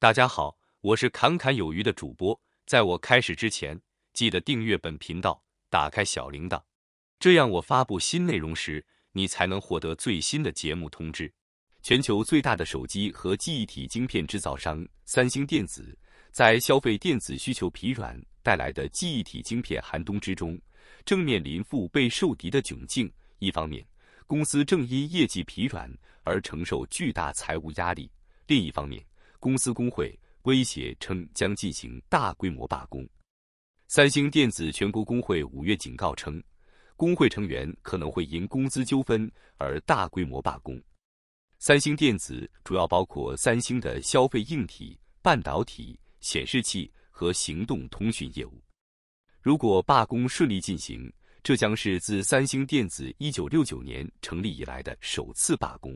大家好，我是侃侃有余的主播。在我开始之前，记得订阅本频道，打开小铃铛，这样我发布新内容时，你才能获得最新的节目通知。全球最大的手机和记忆体晶片制造商三星电子，在消费电子需求疲软带来的记忆体晶片寒冬之中，正面临腹背受敌的窘境。一方面，公司正因业绩疲软而承受巨大财务压力；另一方面，公司工会威胁称将进行大规模罢工。三星电子全国工会五月警告称，工会成员可能会因工资纠纷而大规模罢工。三星电子主要包括三星的消费硬体、半导体、显示器和行动通讯业务。如果罢工顺利进行，这将是自三星电子一九六九年成立以来的首次罢工。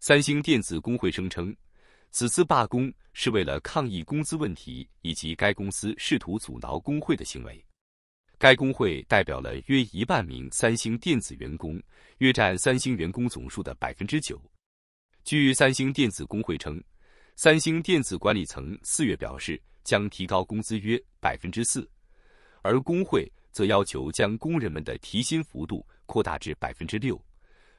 三星电子工会声称，此次罢工是为了抗议工资问题以及该公司试图阻挠工会的行为。该工会代表了约一万名三星电子员工，约占三星员工总数的百分之九。据三星电子工会称，三星电子管理层四月表示将提高工资约百分之四，而工会。则要求将工人们的提薪幅度扩大至百分之六，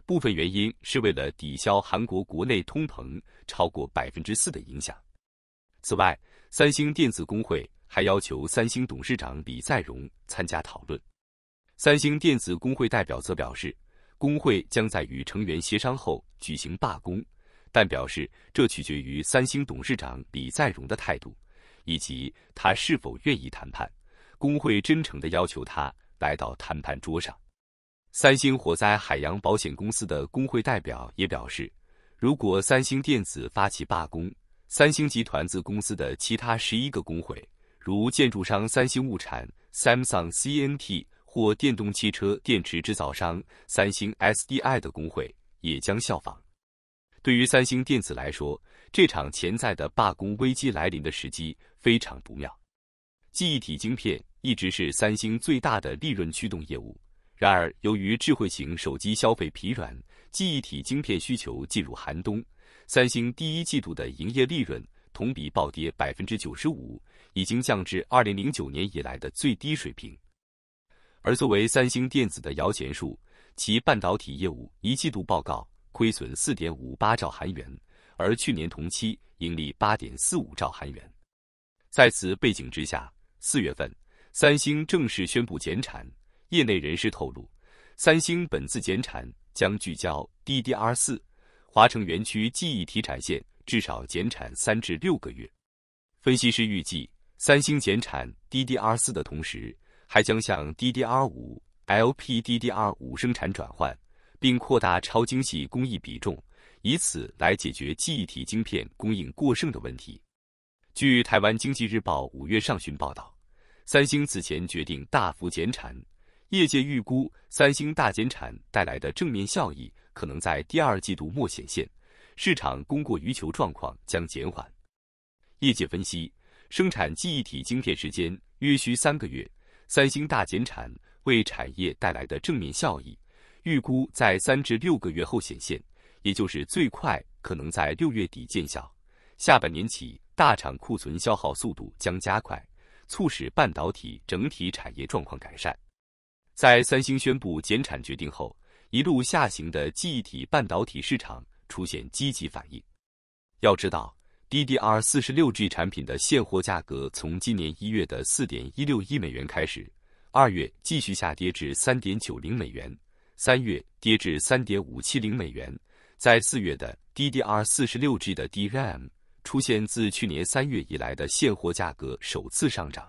部分原因是为了抵消韩国国内通膨超过百分之四的影响。此外，三星电子工会还要求三星董事长李在镕参加讨论。三星电子工会代表则表示，工会将在与成员协商后举行罢工，但表示这取决于三星董事长李在镕的态度，以及他是否愿意谈判。工会真诚地要求他来到谈判桌上。三星火灾海洋保险公司的工会代表也表示，如果三星电子发起罢工，三星集团子公司的其他十一个工会，如建筑商三星物产 （Samsung CNT 或电动汽车电池制造商三星 SDI 的工会，也将效仿。对于三星电子来说，这场潜在的罢工危机来临的时机非常不妙。记忆体晶片。一直是三星最大的利润驱动业务。然而，由于智慧型手机消费疲软，记忆体晶片需求进入寒冬，三星第一季度的营业利润同比暴跌百分之九十五，已经降至二零零九年以来的最低水平。而作为三星电子的摇钱树，其半导体业务一季度报告亏损四点五八兆韩元，而去年同期盈利八点四五兆韩元。在此背景之下，四月份。三星正式宣布减产，业内人士透露，三星本次减产将聚焦 DDR4，华城园区记忆体产线至少减产三至六个月。分析师预计，三星减产 DDR4 的同时，还将向 DDR5、LPDDR5 生产转换，并扩大超精细工艺比重，以此来解决记忆体晶片供应过剩的问题。据台湾经济日报五月上旬报道。三星此前决定大幅减产，业界预估三星大减产带来的正面效益可能在第二季度末显现，市场供过于求状况将减缓。业界分析，生产记忆体晶片时间约需三个月，三星大减产为产业带来的正面效益，预估在三至六个月后显现，也就是最快可能在六月底见效。下半年起，大厂库存消耗速度将加快。促使半导体整体产业状况改善。在三星宣布减产决定后，一路下行的记忆体半导体市场出现积极反应。要知道，DDR 四十六 G 产品的现货价格从今年一月的四点一六亿美元开始，二月继续下跌至三点九零美元，三月跌至三点五七零美元，在四月的 DDR 四十六 G 的 DRAM。出现自去年三月以来的现货价格首次上涨，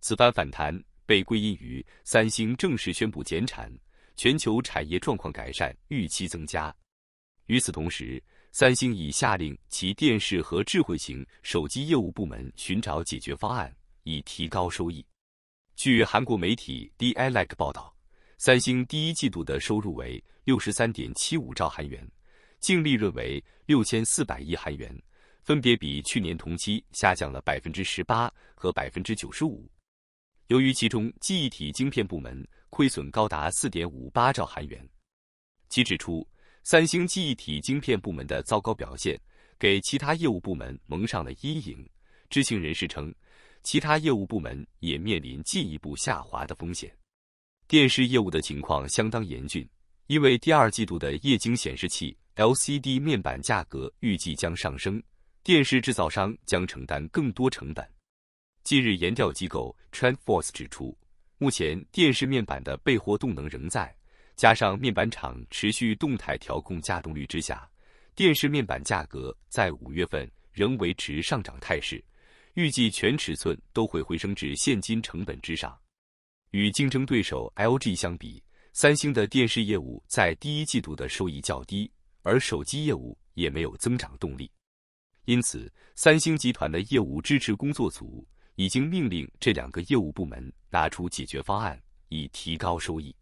此番反弹被归因于三星正式宣布减产，全球产业状况改善预期增加。与此同时，三星已下令其电视和智慧型手机业务部门寻找解决方案，以提高收益。据韩国媒体 d i l e c 报道，三星第一季度的收入为六十三点七五兆韩元，净利润为六千四百亿韩元。分别比去年同期下降了百分之十八和百分之九十五。由于其中记忆体晶片部门亏损高达四点五八兆韩元，其指出，三星记忆体晶片部门的糟糕表现给其他业务部门蒙上了阴影。知情人士称，其他业务部门也面临进一步下滑的风险。电视业务的情况相当严峻，因为第二季度的液晶显示器 LCD 面板价格预计将上升，电视制造商将承担更多成本。近日，研调机构 TrendForce 指出，目前电视面板的备货动能仍在，加上面板厂持续动态调控稼动率之下，电视面板价格在五月份仍维持上涨态势，预计全尺寸都会回升至现金成本之上。与竞争对手 LG 相比，三星的电视业务在第一季度的收益较低，而手机业务也没有增长动力，因此，三星集团的业务支持工作组。已经命令这两个业务部门拿出解决方案，以提高收益。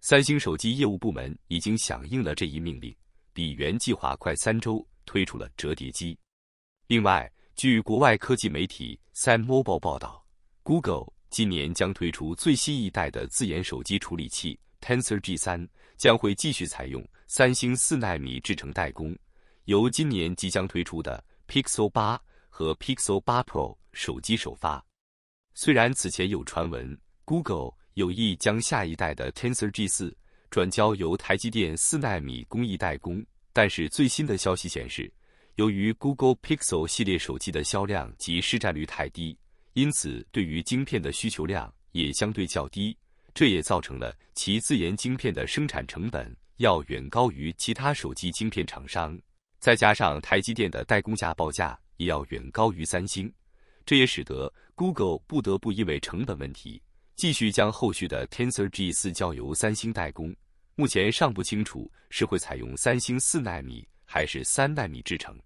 三星手机业务部门已经响应了这一命令，比原计划快三周推出了折叠机。另外，据国外科技媒体 Sam Mobile 报道，Google 今年将推出最新一代的自研手机处理器 Tensor G3，将会继续采用三星四纳米制程代工，由今年即将推出的 Pixel 8和 Pixel 8 Pro。手机首发，虽然此前有传闻 Google 有意将下一代的 Tensor G4 转交由台积电四纳米工艺代工，但是最新的消息显示，由于 Google Pixel 系列手机的销量及市占率太低，因此对于晶片的需求量也相对较低，这也造成了其自研晶片的生产成本要远高于其他手机晶片厂商，再加上台积电的代工价报价也要远高于三星。这也使得 Google 不得不因为成本问题，继续将后续的 Tensor G4 交由三星代工。目前尚不清楚是会采用三星四纳米还是三纳米制程。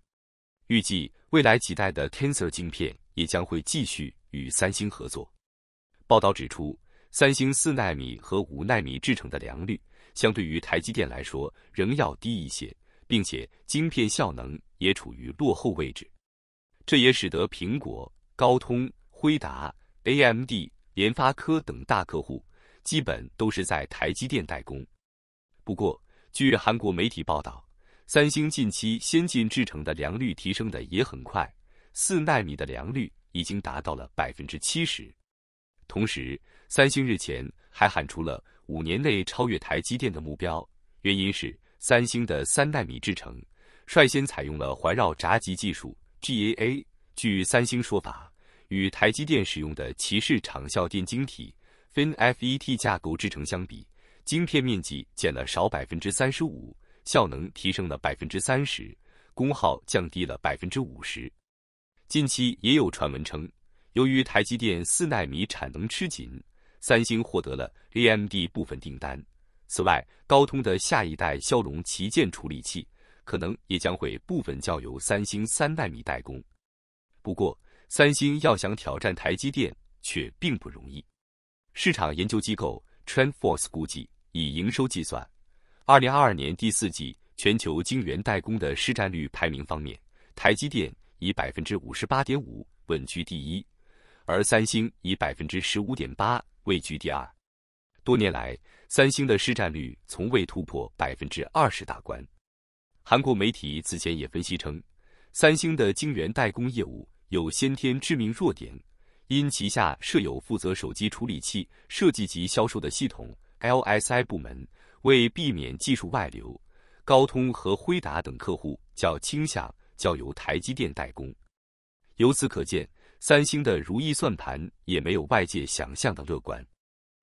预计未来几代的 Tensor 晶片也将会继续与三星合作。报道指出，三星四纳米和五纳米制程的良率相对于台积电来说仍要低一些，并且晶片效能也处于落后位置。这也使得苹果。高通、辉达、AMD、联发科等大客户基本都是在台积电代工。不过，据韩国媒体报道，三星近期先进制程的良率提升的也很快，四纳米的良率已经达到了百分之七十。同时，三星日前还喊出了五年内超越台积电的目标，原因是三星的三纳米制程率先采用了环绕闸极技术 （GAA）。据三星说法，与台积电使用的骑士长效电晶体 FinFET 架构制成相比，晶片面积减了少百分之三十五，效能提升了百分之三十，功耗降低了百分之五十。近期也有传闻称，由于台积电四纳米产能吃紧，三星获得了 AMD 部分订单。此外，高通的下一代骁龙旗舰处理器可能也将会部分交由三星三纳米代工。不过，三星要想挑战台积电却并不容易。市场研究机构 TrendForce 估计，以营收计算，二零二二年第四季全球晶圆代工的市占率排名方面，台积电以百分之五十八点五稳居第一，而三星以百分之十五点八位居第二。多年来，三星的市占率从未突破百分之二十大关。韩国媒体此前也分析称，三星的晶圆代工业务。有先天致命弱点，因旗下设有负责手机处理器设计及销售的系统 LSI 部门，为避免技术外流，高通和辉达等客户较倾向交由台积电代工。由此可见，三星的如意算盘也没有外界想象的乐观。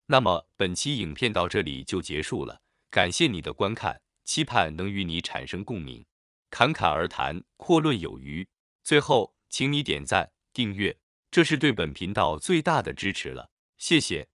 那么，本期影片到这里就结束了，感谢你的观看，期盼能与你产生共鸣。侃侃而谈，阔论有余。最后。请你点赞、订阅，这是对本频道最大的支持了，谢谢。